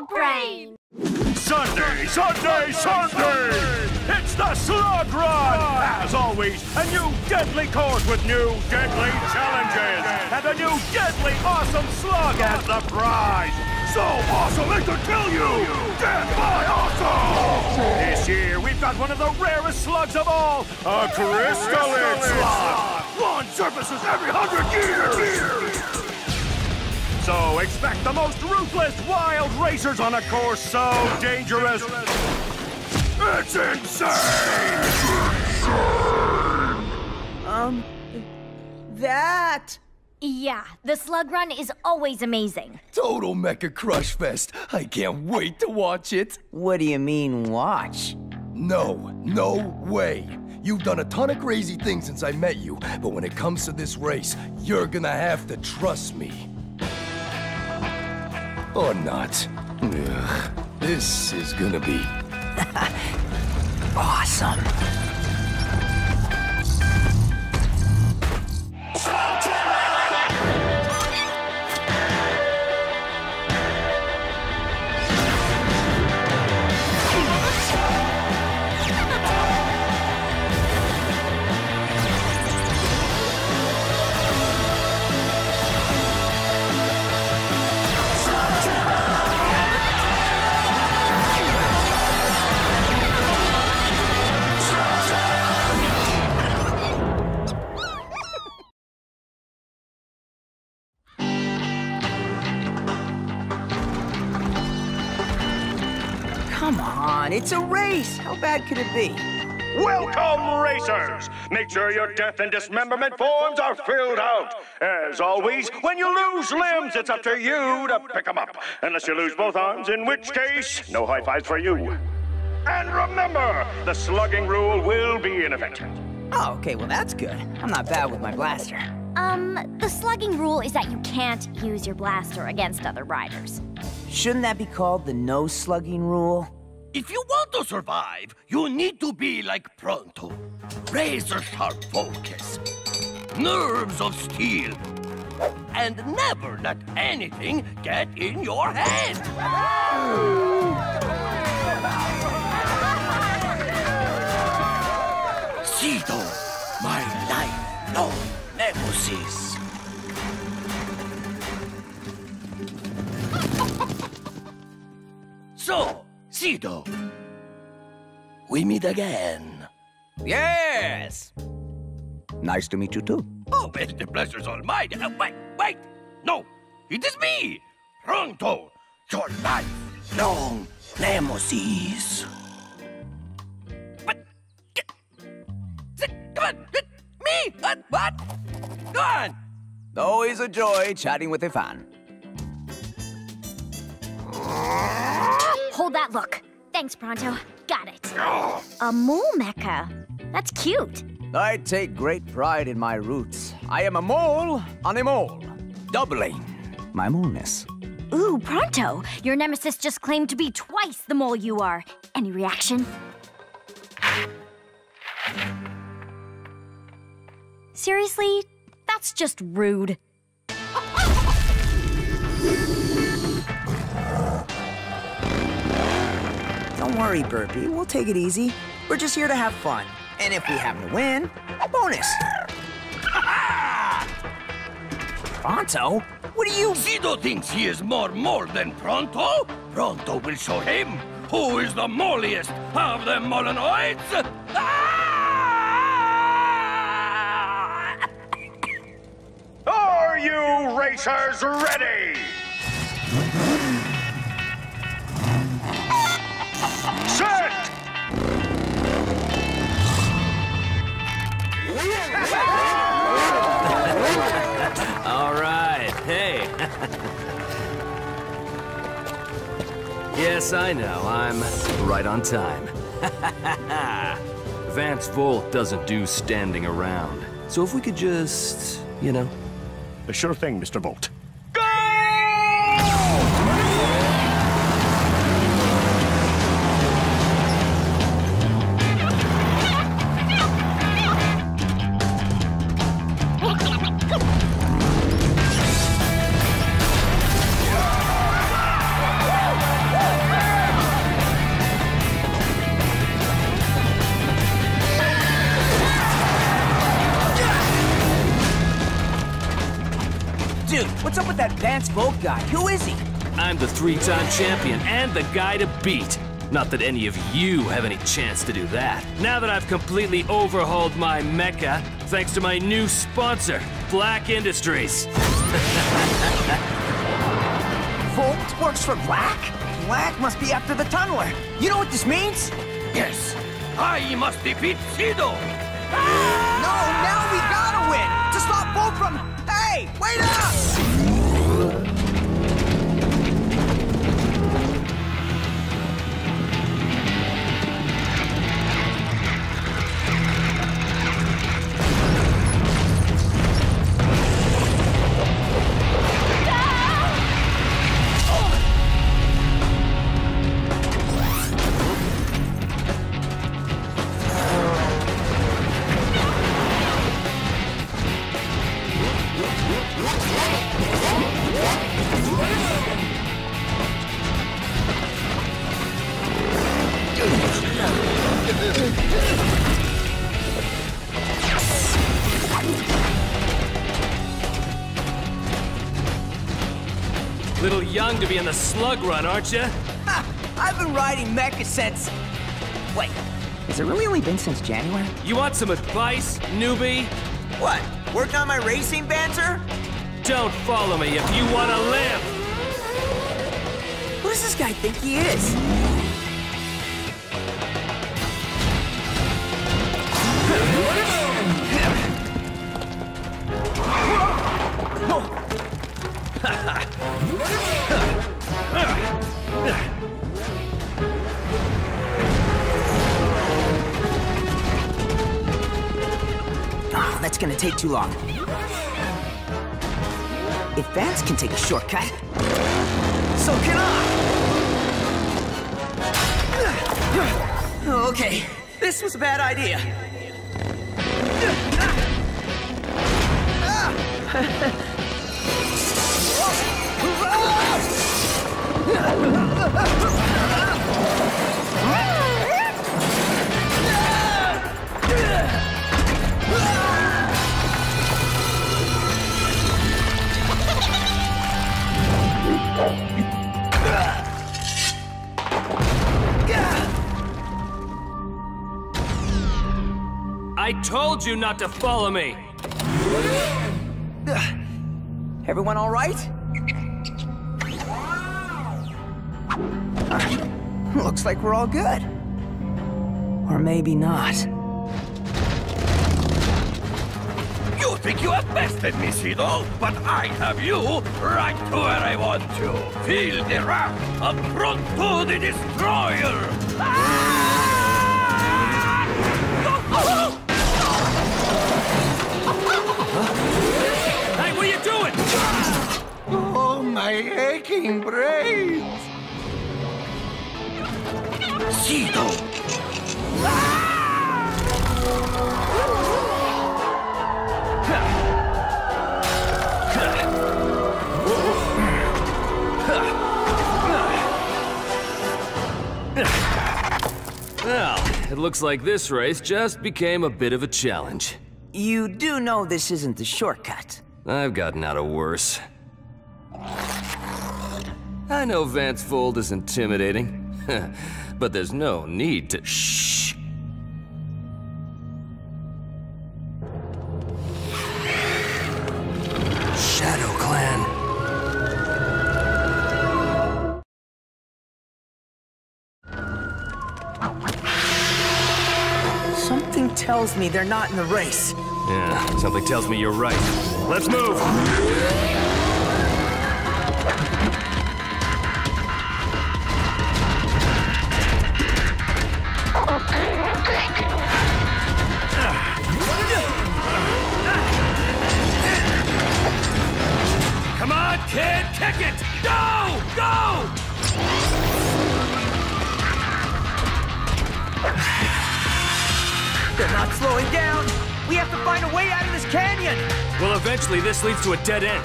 Slug Brain! Sunday, Sunday, Sunday! It's the Slug Run! As always, a new deadly course with new deadly challenges! And a new deadly awesome slug as the prize! So awesome it could kill you! Death by awesome! This year, we've got one of the rarest slugs of all, a crystalline slug! One surfaces every hundred years! So expect the most ruthless wild racers on a course so dangerous. It's insane! Um, that. Yeah, the slug run is always amazing. Total Mecha Crush Fest. I can't wait to watch it. What do you mean, watch? No, no way. You've done a ton of crazy things since I met you, but when it comes to this race, you're gonna have to trust me. Or not. Ugh, this is gonna be Awesome. Race. How bad could it be? Welcome, racers! Make sure your death and dismemberment forms are filled out. As always, when you lose limbs, it's up to you to pick them up. Unless you lose both arms, in which case, no high fives for you. And remember, the slugging rule will be in effect. Oh, okay, well that's good. I'm not bad with my blaster. Um, the slugging rule is that you can't use your blaster against other riders. Shouldn't that be called the no slugging rule? If you want to survive, you need to be like Pronto. Razor sharp focus, nerves of steel, and never let anything get in your head. Cito, my lifelong nemesis. So, Cito, we meet again. Yes! Nice to meet you too. Oh, well, the pleasure's all mine. Uh, wait, wait! No, it is me, Pronto, your life long nemesis. But, Come on, me? What? What? Go on. Always a joy chatting with a fan. Hold that look. Thanks, Pronto. Got it. A mole mecha. That's cute. I take great pride in my roots. I am a mole on a mole, doubling my moleness. Ooh, Pronto, your nemesis just claimed to be twice the mole you are. Any reaction? Seriously? That's just rude. Don't worry, Burpy. We'll take it easy. We're just here to have fun. And if we happen to win, a bonus. Pronto? What do you... Cito thinks he is more mole than Pronto. Pronto will show him who is the molliest of the Molenoids. Ah! Are you racers ready? All right, hey. yes, I know, I'm right on time. Vance Volt doesn't do standing around. So if we could just, you know, A Sure thing, Mr. Volt. Vance Volt guy. Who is he? I'm the three-time champion and the guy to beat. Not that any of you have any chance to do that. Now that I've completely overhauled my mecha, thanks to my new sponsor, Blakk Industries. Volt works for Blakk? Blakk must be after the tunneler. You know what this means? Yes, I must defeat Sido. No, now we gotta win! To stop Volt from... Hey, wait up! Little young to be in the slug run, aren't you? Ha! I've been riding mecha since... Wait, has it really only been since January? You want some advice, newbie? What? Working on my racing banter? Don't follow me if you want to live! Who does this guy think he is? Take too long. If Vance can take a shortcut, so can I! Okay, this was a bad idea. I told you not to follow me! Everyone all right? Uh, looks like we're all good. Or maybe not. You think you have bested me, Sido, but I have you right to where I want you. Feel the wrath of Pronto the Destroyer! Ah! My aching brains! Sido! Well, it looks like this race just became a bit of a challenge. You do know this isn't the shortcut. I've gotten out of worse. I know Vance Volt is intimidating, but there's no need to shh. Shadow Clan. Something tells me they're not in the race. Yeah, something tells me you're right. Let's move! Kid, kick it! Go! Go! They're not slowing down. We have to find a way out of this canyon. Well, eventually this leads to a dead end.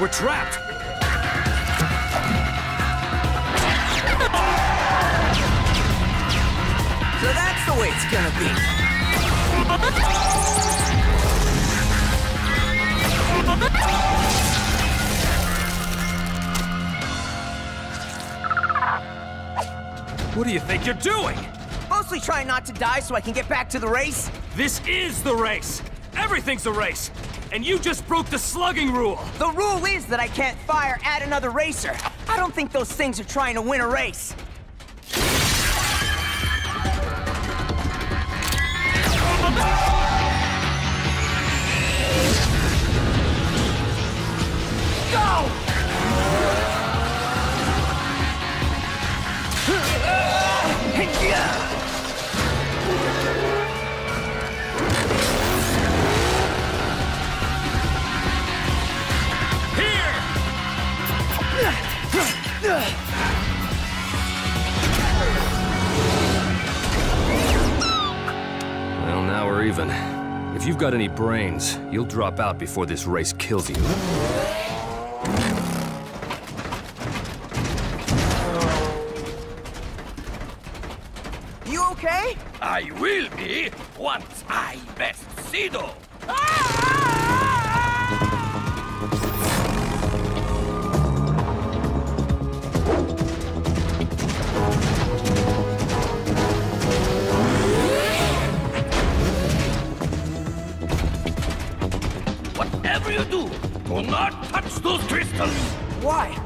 We're trapped. So that's the way it's gonna be. What do you think you're doing? Mostly trying not to die so I can get back to the race. This is the race. Everything's a race. And you just broke the slugging rule. The rule is that I can't fire at another racer. I don't think those things are trying to win a race. Well, now we're even. If you've got any brains, you'll drop out before this race kills you. You okay? I will be once I best Sido. Do, do not touch those crystals. Why?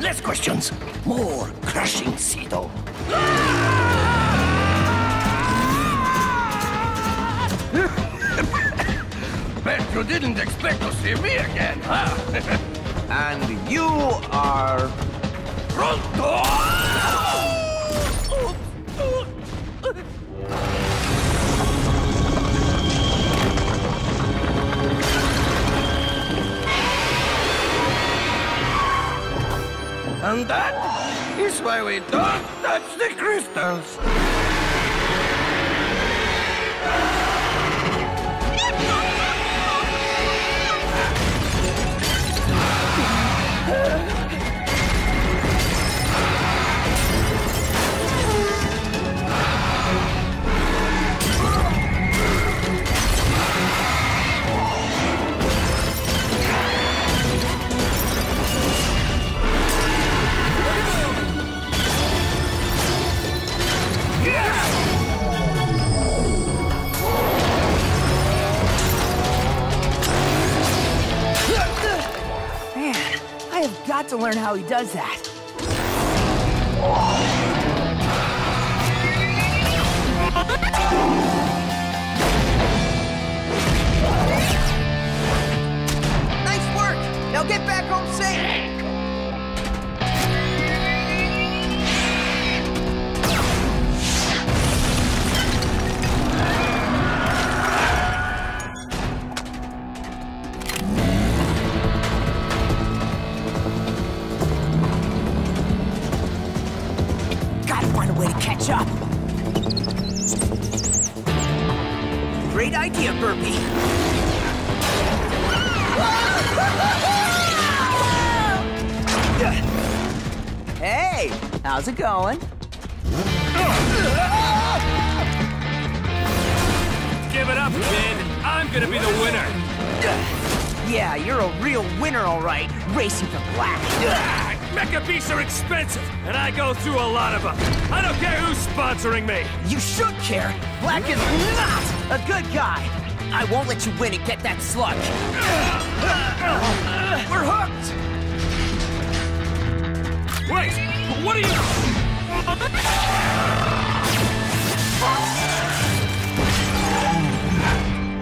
Less questions, more crushing Sido. Bet you didn't expect to see me again, huh? And you are... Pronto! And that is why we don't touch the crystals. How he does that. Hey, how's it going? Give it up, kid. I'm gonna be the winner. Yeah, you're a real winner, all right. Racing for Blakk. Mecha beasts are expensive, and I go through a lot of them. I don't care who's sponsoring me. You should care. Black is not a good guy. I won't let you win and get that slug. We're hooked. Wait, what are you?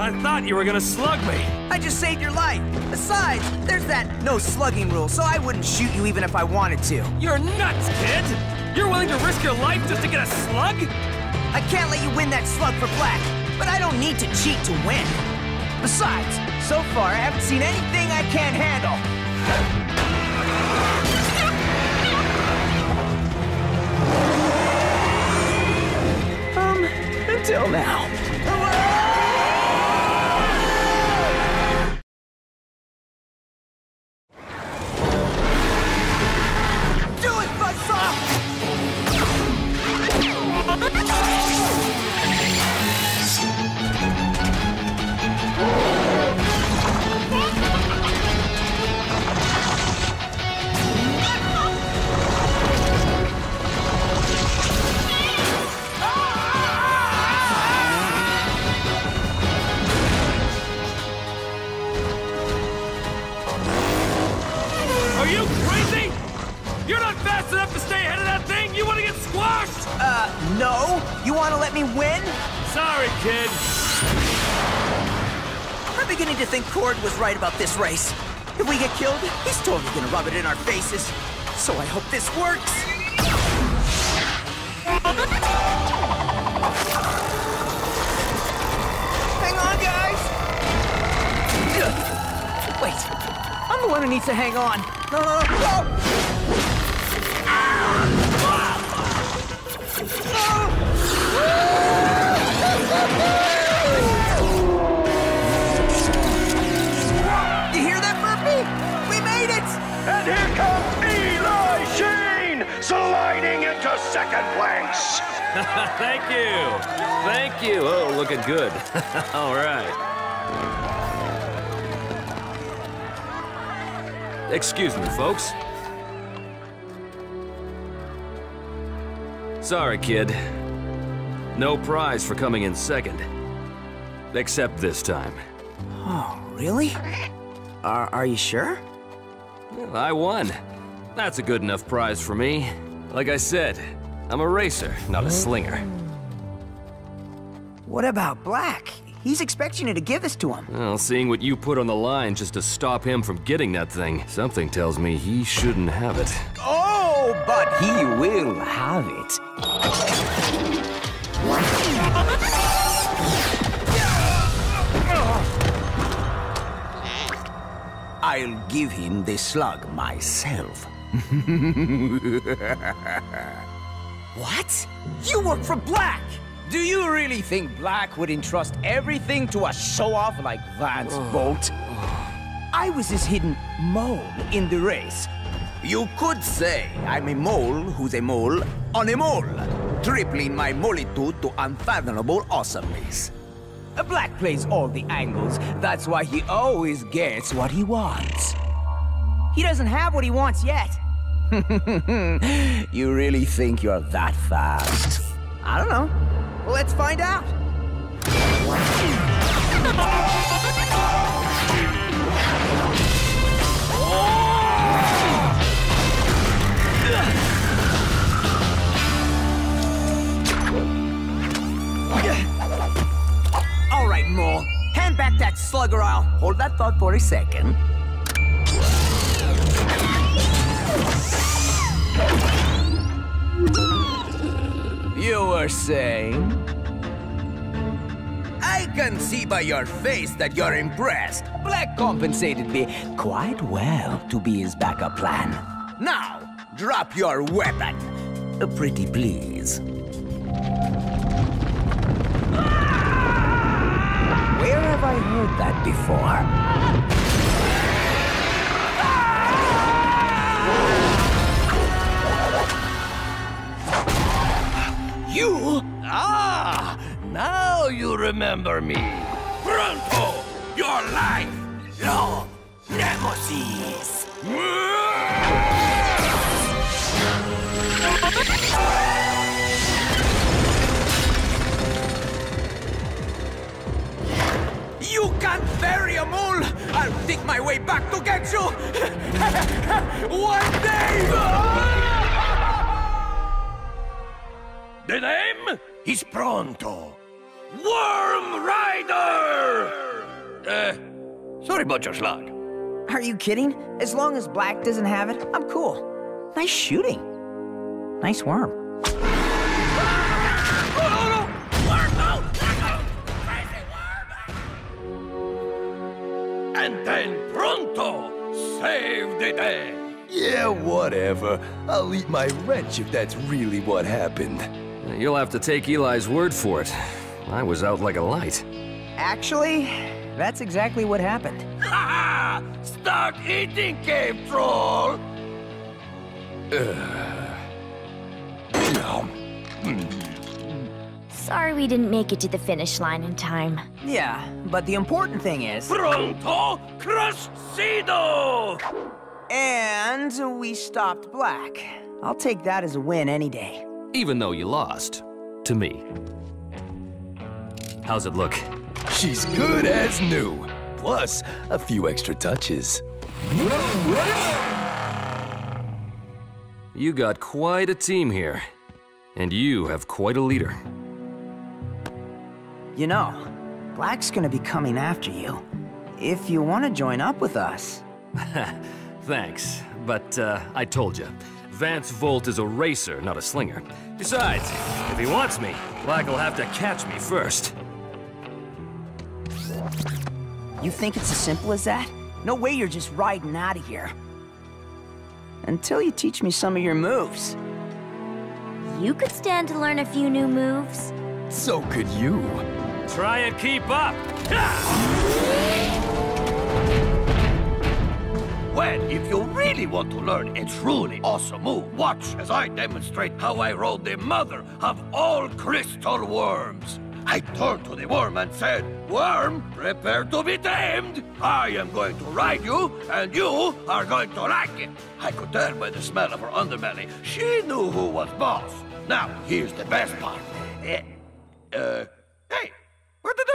I thought you were gonna slug me. I just saved your life. Besides, there's that no slugging rule, so I wouldn't shoot you even if I wanted to. You're nuts, kid. You're willing to risk your life just to get a slug? I can't let you win that slug for Blakk, but I don't need to cheat to win. Besides, so far I haven't seen anything I can't handle. Until now. Right about this race. If we get killed, he's totally gonna rub it in our faces. So I hope this works. Hang on, guys! Wait, I'm the one who needs to hang on. No, no, no, no! You second place. Thank you. Thank you. Oh, looking good. All right. Excuse me, folks. Sorry, kid. No prize for coming in second. Except this time. Oh, really? Are, are you sure? Well, I won. That's a good enough prize for me. Like I said, I'm a racer, not a slinger. What about Blakk? He's expecting you to give this to him. Well, seeing what you put on the line just to stop him from getting that thing, something tells me he shouldn't have it. Oh, but he will have it. I'll give him the slug myself. what? You work for Blakk! Do you really think Blakk would entrust everything to a show-off like Vance Volt? I was his hidden mole in the race. You could say I'm a mole who's a mole on a mole, tripling my molitude to unfathomable awesomeness. A Blakk plays all the angles, that's why he always gets what he wants. He doesn't have what he wants yet. you really think you're that fast? I don't know. Let's find out. All right, Mole. Hand back that slug or I'll hold that thought for a second. Can see by your face that you're impressed. Blakk compensated me quite well to be his backup plan. Now, drop your weapon. Uh, Pretty please. Where have I heard that before? You? Ah! Now Oh, you remember me. Pronto! Your life long nemesis! You can't bury a mole! I'll dig my way back to get you! One day! The name is Pronto. Worm Rider! Uh, sorry about your slug. Are you kidding? As long as Blakk doesn't have it, I'm cool. Nice shooting. Nice worm. And then Pronto saved the day. Yeah, whatever. I'll eat my wrench if that's really what happened. You'll have to take Eli's word for it. I was out like a light. Actually, that's exactly what happened. Ha ha! Start eating, cave troll! Sorry we didn't make it to the finish line in time. Yeah, but the important thing is... Pronto Crucido! And we stopped Blakk. I'll take that as a win any day. Even though you lost. To me. How's it look? She's good as new. Plus, a few extra touches. You got quite a team here. And you have quite a leader. You know, Blakk's gonna be coming after you. If you want to join up with us. Thanks, but uh, I told you. Vance Volt is a racer, not a slinger. Besides, if he wants me, Blakk will have to catch me first. You think it's as simple as that? No way you're just riding out of here. Until you teach me some of your moves. You could stand to learn a few new moves. So could you. Try and keep up! Well, if you really want to learn a truly awesome move, watch as I demonstrate how I rode the mother of all crystal worms. I turned to the worm and said, Worm, prepare to be tamed. I am going to ride you, and you are going to like it. I could tell by the smell of her underbelly. She knew who was boss. Now, here's the best part. Eh, uh, hey, where did